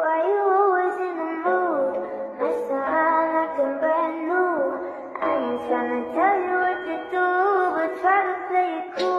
Why you always in the mood? Messing around acting brand new. I ain't trying to tell you what to do, but try to play it cool.